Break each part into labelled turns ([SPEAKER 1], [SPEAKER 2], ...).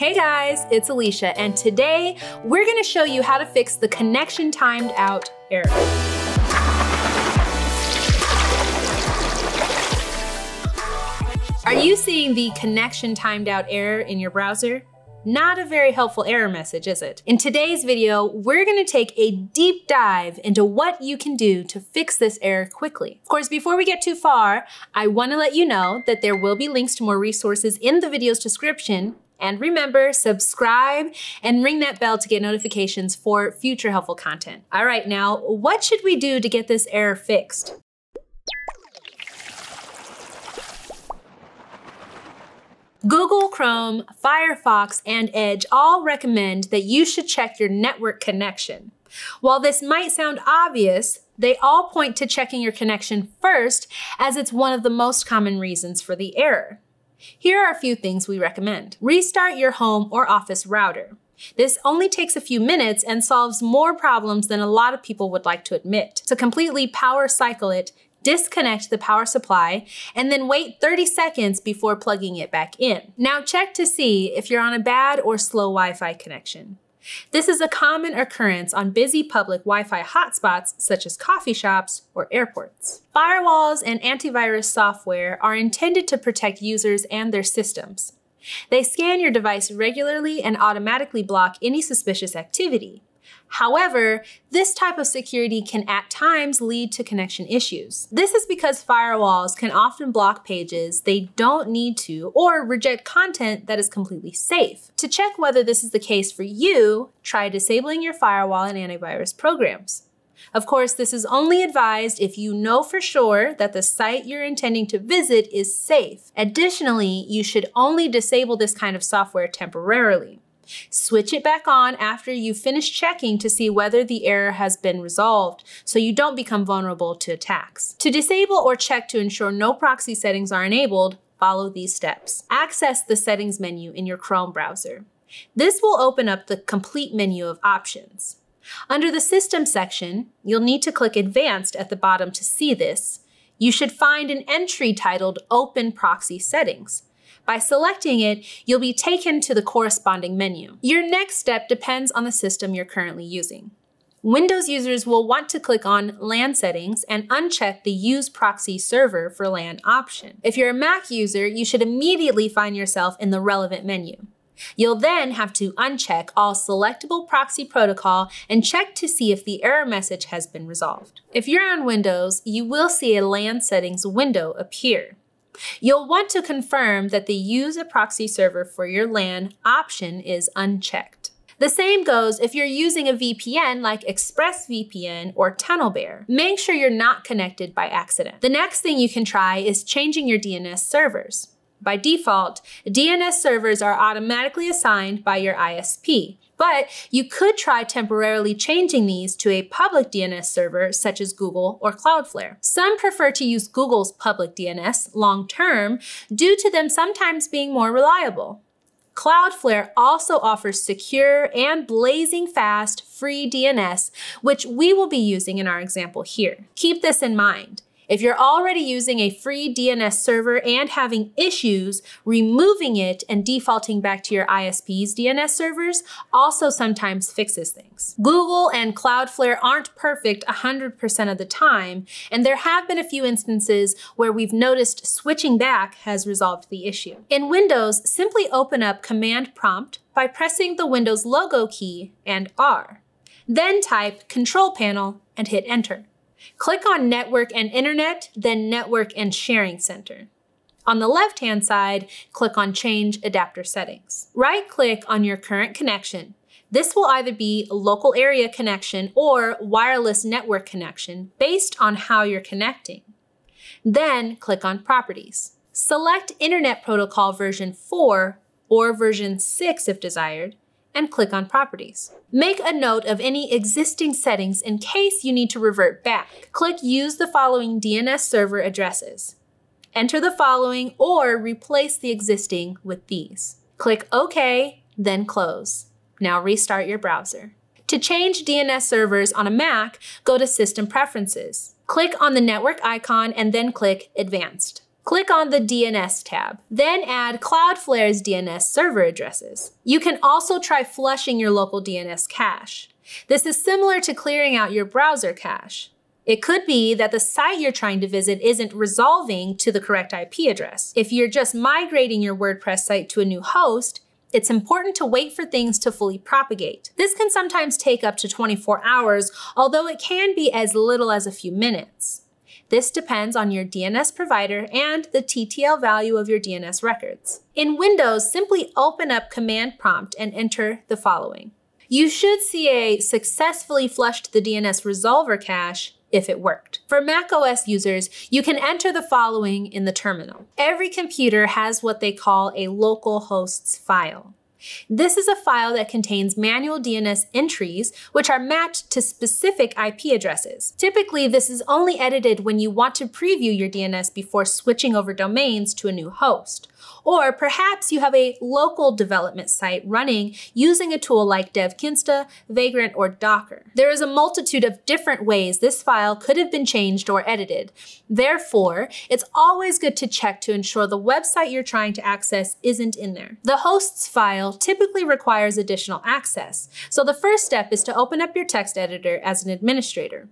[SPEAKER 1] Hey guys, it's Alicia, and today we're gonna show you how to fix the connection timed out error. Are you seeing the connection timed out error in your browser? Not a very helpful error message, is it? In today's video, we're gonna take a deep dive into what you can do to fix this error quickly. Of course, before we get too far, I wanna let you know that there will be links to more resources in the video's description and remember, subscribe and ring that bell to get notifications for future helpful content. All right, now, what should we do to get this error fixed? Google Chrome, Firefox, and Edge all recommend that you should check your network connection. While this might sound obvious, they all point to checking your connection first as it's one of the most common reasons for the error. Here are a few things we recommend. Restart your home or office router. This only takes a few minutes and solves more problems than a lot of people would like to admit. To completely power cycle it, disconnect the power supply, and then wait 30 seconds before plugging it back in. Now check to see if you're on a bad or slow Wi-Fi connection. This is a common occurrence on busy public Wi-Fi hotspots such as coffee shops or airports. Firewalls and antivirus software are intended to protect users and their systems. They scan your device regularly and automatically block any suspicious activity. However, this type of security can at times lead to connection issues. This is because firewalls can often block pages they don't need to or reject content that is completely safe. To check whether this is the case for you, try disabling your firewall and antivirus programs. Of course, this is only advised if you know for sure that the site you're intending to visit is safe. Additionally, you should only disable this kind of software temporarily. Switch it back on after you finish checking to see whether the error has been resolved so you don't become vulnerable to attacks. To disable or check to ensure no proxy settings are enabled, follow these steps. Access the settings menu in your Chrome browser. This will open up the complete menu of options. Under the System section, you'll need to click Advanced at the bottom to see this. You should find an entry titled Open Proxy Settings. By selecting it, you'll be taken to the corresponding menu. Your next step depends on the system you're currently using. Windows users will want to click on LAN settings and uncheck the Use Proxy Server for LAN option. If you're a Mac user, you should immediately find yourself in the relevant menu. You'll then have to uncheck all selectable proxy protocol and check to see if the error message has been resolved. If you're on Windows, you will see a LAN settings window appear. You'll want to confirm that the use a proxy server for your LAN option is unchecked. The same goes if you're using a VPN like ExpressVPN or TunnelBear. Make sure you're not connected by accident. The next thing you can try is changing your DNS servers. By default, DNS servers are automatically assigned by your ISP, but you could try temporarily changing these to a public DNS server such as Google or Cloudflare. Some prefer to use Google's public DNS long term due to them sometimes being more reliable. Cloudflare also offers secure and blazing fast free DNS, which we will be using in our example here. Keep this in mind. If you're already using a free DNS server and having issues, removing it and defaulting back to your ISP's DNS servers also sometimes fixes things. Google and Cloudflare aren't perfect 100% of the time, and there have been a few instances where we've noticed switching back has resolved the issue. In Windows, simply open up Command Prompt by pressing the Windows logo key and R. Then type Control Panel and hit Enter. Click on Network and Internet, then Network and Sharing Center. On the left-hand side, click on Change Adapter Settings. Right-click on your current connection. This will either be local area connection or wireless network connection based on how you're connecting. Then click on Properties. Select Internet Protocol version 4 or version 6 if desired, and click on Properties. Make a note of any existing settings in case you need to revert back. Click Use the following DNS server addresses. Enter the following or replace the existing with these. Click OK, then close. Now restart your browser. To change DNS servers on a Mac, go to System Preferences. Click on the network icon and then click Advanced. Click on the DNS tab, then add Cloudflare's DNS server addresses. You can also try flushing your local DNS cache. This is similar to clearing out your browser cache. It could be that the site you're trying to visit isn't resolving to the correct IP address. If you're just migrating your WordPress site to a new host, it's important to wait for things to fully propagate. This can sometimes take up to 24 hours, although it can be as little as a few minutes. This depends on your DNS provider and the TTL value of your DNS records. In Windows, simply open up Command Prompt and enter the following. You should see a successfully flushed the DNS resolver cache if it worked. For macOS users, you can enter the following in the terminal. Every computer has what they call a local hosts file. This is a file that contains manual DNS entries, which are matched to specific IP addresses. Typically, this is only edited when you want to preview your DNS before switching over domains to a new host. Or perhaps you have a local development site running using a tool like DevKinsta, Vagrant, or Docker. There is a multitude of different ways this file could have been changed or edited. Therefore, it's always good to check to ensure the website you're trying to access isn't in there. The hosts file typically requires additional access, so the first step is to open up your text editor as an administrator.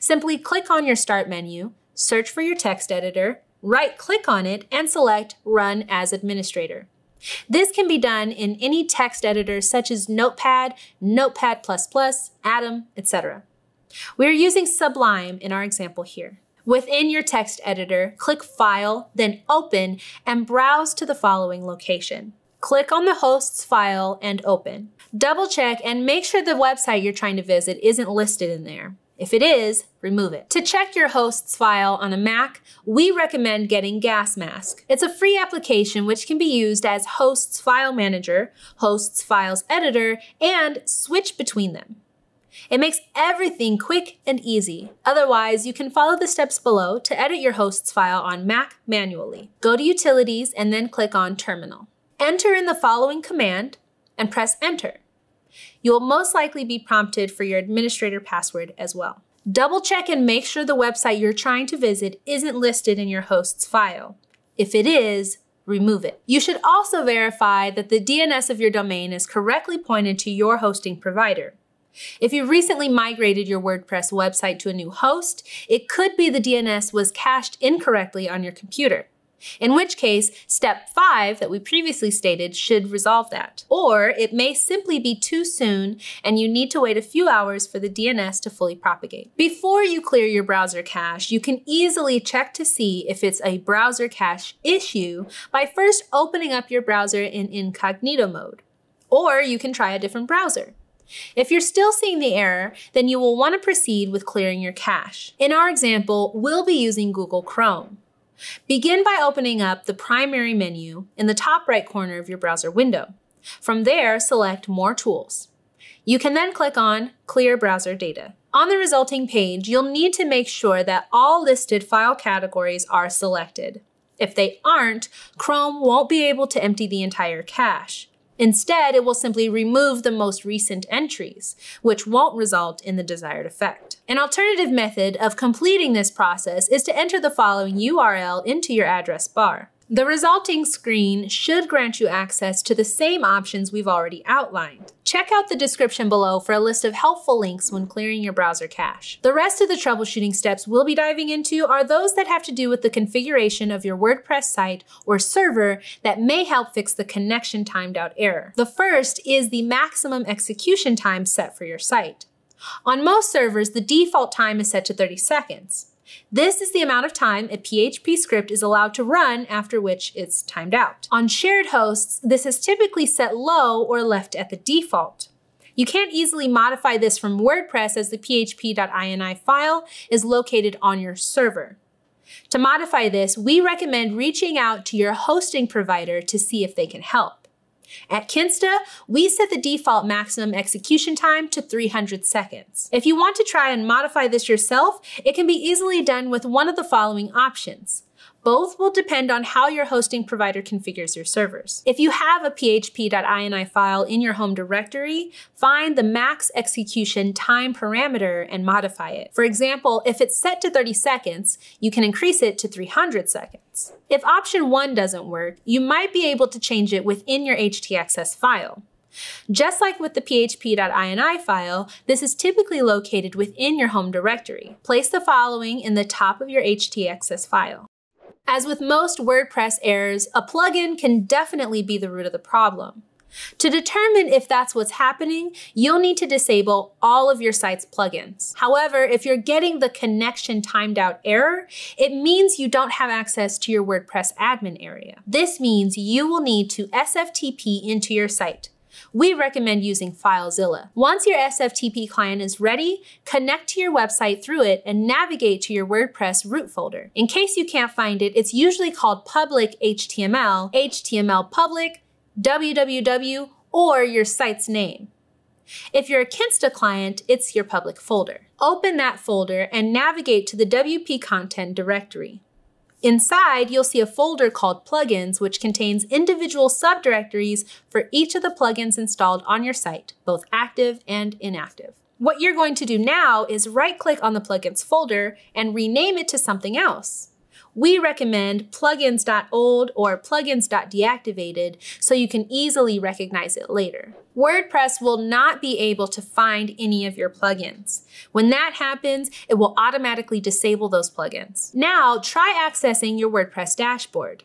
[SPEAKER 1] Simply click on your Start menu, search for your text editor, right click on it and select Run as Administrator. This can be done in any text editor such as Notepad, Notepad++, Atom, etc. We are using Sublime in our example here. Within your text editor, click File, then Open, and browse to the following location. Click on the host's file and open. Double check and make sure the website you're trying to visit isn't listed in there. If it is, remove it. To check your host's file on a Mac, we recommend getting Gas Mask. It's a free application which can be used as host's file manager, host's files editor, and switch between them. It makes everything quick and easy. Otherwise, you can follow the steps below to edit your host's file on Mac manually. Go to Utilities and then click on Terminal. Enter in the following command and press Enter. You will most likely be prompted for your administrator password as well. Double check and make sure the website you're trying to visit isn't listed in your host's file. If it is, remove it. You should also verify that the DNS of your domain is correctly pointed to your hosting provider. If you recently migrated your WordPress website to a new host, it could be the DNS was cached incorrectly on your computer in which case step five that we previously stated should resolve that. Or it may simply be too soon and you need to wait a few hours for the DNS to fully propagate. Before you clear your browser cache, you can easily check to see if it's a browser cache issue by first opening up your browser in incognito mode. Or you can try a different browser. If you're still seeing the error, then you will want to proceed with clearing your cache. In our example, we'll be using Google Chrome. Begin by opening up the primary menu in the top right corner of your browser window. From there, select More Tools. You can then click on Clear Browser Data. On the resulting page, you'll need to make sure that all listed file categories are selected. If they aren't, Chrome won't be able to empty the entire cache. Instead, it will simply remove the most recent entries, which won't result in the desired effect. An alternative method of completing this process is to enter the following URL into your address bar. The resulting screen should grant you access to the same options we've already outlined. Check out the description below for a list of helpful links when clearing your browser cache. The rest of the troubleshooting steps we'll be diving into are those that have to do with the configuration of your WordPress site or server that may help fix the connection timed out error. The first is the maximum execution time set for your site. On most servers, the default time is set to 30 seconds. This is the amount of time a PHP script is allowed to run after which it's timed out. On shared hosts, this is typically set low or left at the default. You can't easily modify this from WordPress as the php.ini file is located on your server. To modify this, we recommend reaching out to your hosting provider to see if they can help. At Kinsta, we set the default maximum execution time to 300 seconds. If you want to try and modify this yourself, it can be easily done with one of the following options. Both will depend on how your hosting provider configures your servers. If you have a php.ini file in your home directory, find the max execution time parameter and modify it. For example, if it's set to 30 seconds, you can increase it to 300 seconds. If option one doesn't work, you might be able to change it within your htaccess file. Just like with the php.ini file, this is typically located within your home directory. Place the following in the top of your htaccess file. As with most WordPress errors, a plugin can definitely be the root of the problem. To determine if that's what's happening, you'll need to disable all of your site's plugins. However, if you're getting the connection timed out error, it means you don't have access to your WordPress admin area. This means you will need to SFTP into your site we recommend using FileZilla. Once your SFTP client is ready, connect to your website through it and navigate to your WordPress root folder. In case you can't find it, it's usually called public HTML, HTML public, www, or your site's name. If you're a Kinsta client, it's your public folder. Open that folder and navigate to the WP content directory. Inside, you'll see a folder called Plugins, which contains individual subdirectories for each of the plugins installed on your site, both active and inactive. What you're going to do now is right-click on the plugins folder and rename it to something else we recommend plugins.old or plugins.deactivated so you can easily recognize it later. WordPress will not be able to find any of your plugins. When that happens, it will automatically disable those plugins. Now, try accessing your WordPress dashboard.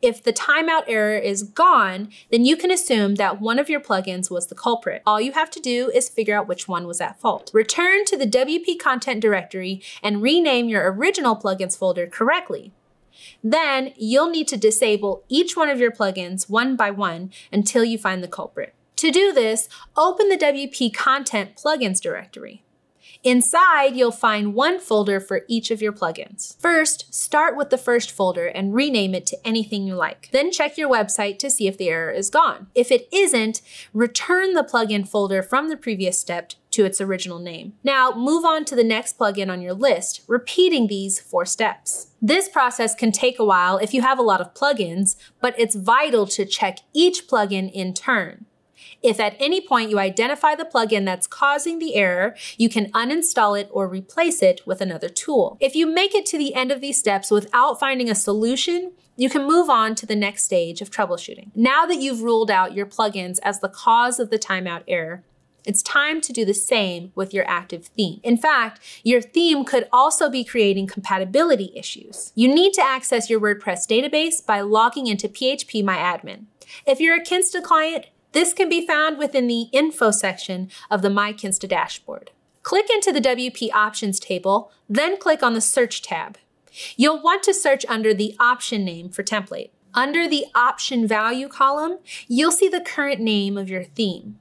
[SPEAKER 1] If the timeout error is gone, then you can assume that one of your plugins was the culprit. All you have to do is figure out which one was at fault. Return to the WP content directory and rename your original plugins folder correctly. Then you'll need to disable each one of your plugins one by one until you find the culprit. To do this, open the WP content plugins directory. Inside, you'll find one folder for each of your plugins. First, start with the first folder and rename it to anything you like. Then check your website to see if the error is gone. If it isn't, return the plugin folder from the previous step to its original name. Now, move on to the next plugin on your list, repeating these four steps. This process can take a while if you have a lot of plugins, but it's vital to check each plugin in turn. If at any point you identify the plugin that's causing the error, you can uninstall it or replace it with another tool. If you make it to the end of these steps without finding a solution, you can move on to the next stage of troubleshooting. Now that you've ruled out your plugins as the cause of the timeout error, it's time to do the same with your active theme. In fact, your theme could also be creating compatibility issues. You need to access your WordPress database by logging into PHP PHPMyAdmin. If you're a Kinsta client, this can be found within the info section of the MyKinsta dashboard. Click into the WP options table, then click on the search tab. You'll want to search under the option name for template. Under the option value column, you'll see the current name of your theme.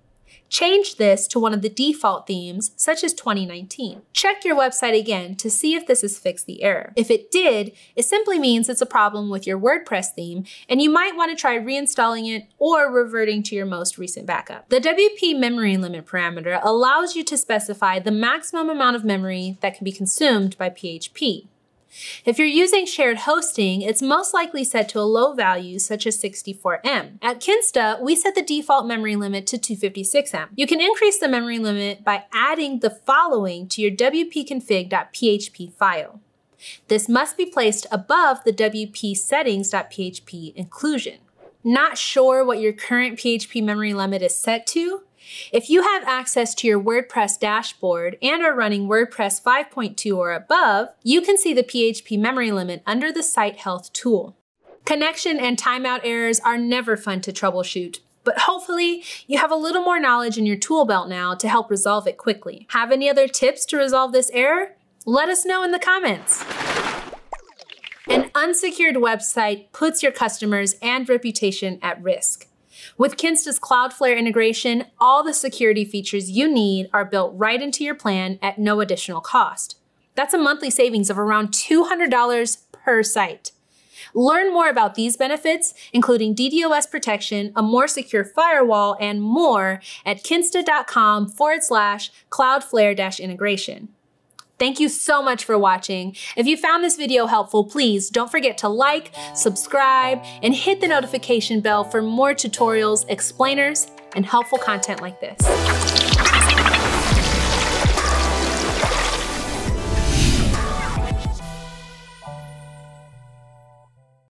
[SPEAKER 1] Change this to one of the default themes, such as 2019. Check your website again to see if this has fixed the error. If it did, it simply means it's a problem with your WordPress theme, and you might want to try reinstalling it or reverting to your most recent backup. The WP memory limit parameter allows you to specify the maximum amount of memory that can be consumed by PHP. If you're using shared hosting, it's most likely set to a low value such as 64M. At Kinsta, we set the default memory limit to 256M. You can increase the memory limit by adding the following to your wp-config.php file. This must be placed above the wp settings.php inclusion. Not sure what your current PHP memory limit is set to? If you have access to your WordPress dashboard and are running WordPress 5.2 or above, you can see the PHP memory limit under the Site Health tool. Connection and timeout errors are never fun to troubleshoot, but hopefully you have a little more knowledge in your tool belt now to help resolve it quickly. Have any other tips to resolve this error? Let us know in the comments. An unsecured website puts your customers and reputation at risk. With Kinsta's Cloudflare integration, all the security features you need are built right into your plan at no additional cost. That's a monthly savings of around $200 per site. Learn more about these benefits, including DDoS protection, a more secure firewall, and more at kinsta.com forward slash cloudflare integration. Thank you so much for watching. If you found this video helpful, please don't forget to like, subscribe, and hit the notification bell for more tutorials, explainers, and helpful content like this.